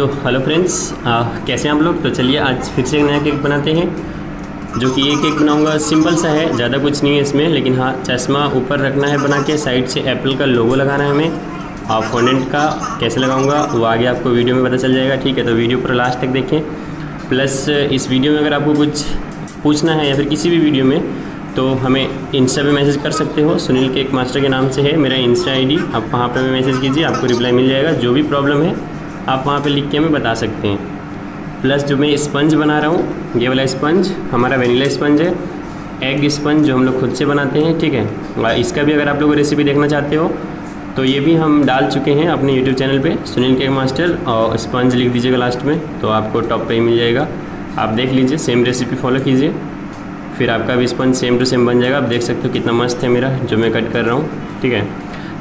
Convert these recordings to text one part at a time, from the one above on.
तो hello friends कैसे हैं आप लोग? तो चलिए आज फिर से एक नया केक बनाते हैं, जो कि ये केक बनाऊँगा सिंपल सा है, ज़्यादा कुछ नहीं है इसमें, लेकिन हाँ चश्मा ऊपर रखना है बना के साइड से एप्पल का लोगो लगाना है हमें, और फोनेंट का कैसे लगाऊँगा, वो आगे आपको वीडियो में पता चल जाएगा, ठीक है? तो वीडियो पर लास्ट तक देखें। प्लस इस वीडियो में अगर आपको कुछ पूछना है या फिर किसी भी वीडियो में तो हमें इंस्टा पे मैसेज कर सकते हो, सुनील केक मास्टर के नाम से है, मेरा इंस्टा आईडी आप वहाँ पे मैसेज कीजिए, आपको रिप्लाई मिल जाएगा, जो भी प्रॉब्लम है आप वहाँ पे लिख के हमें बता सकते हैं। प्लस जो मैं स्पंज बना रहा हूँ, ये वाला स्पंज हमारा वेनीला स्पंज है। एग स्पंज जो हम लोग खुद से बनाते हैं, ठीक है? इसका भी अगर आप लोग रेसिपी देखना चाहते हो तो ये भी हम डाल चुके हैं अपने यूट्यूब चैनल पे सुनील केक मास्टर और स्पंज लिख दीजिएगा लास्ट में तो आपको टॉप पे ही मिल जाएगा। आप देख लीजिए सेम रेसिपी फॉलो कीजिए। फिर आपका भी स्पंज सेम टू सेम बन जाएगा। आप देख सकते हो कितना मस्त है मेरा, जो मैं कट कर रहा हूँ, ठीक है?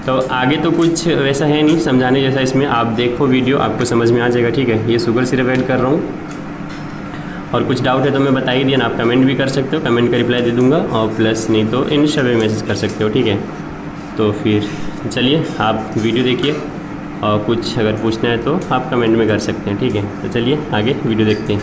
तो आगे तो कुछ वैसा है नहीं, समझाने जैसा इसमें। आप देखो वीडियो आपको समझ में आ जाएगा, ठीक है? ये शुगर सिरप ऐड कर रहा हूँ। और कुछ डाउट है तो मैं बता ही दिया ना, आप कमेंट भी कर सकते हो कमेंट का रिप्लाई दे दूँगा, और प्लस नहीं तो इन पे मैसेज कर सकते हो, ठीक है? तो फिर चलिए, आप वीडियो देखिए, और कुछ अगर पूछना है तो आप कमेंट में कर सकते हैं, ठीक है? तो चलिए, आगे वीडियो देखते हैं।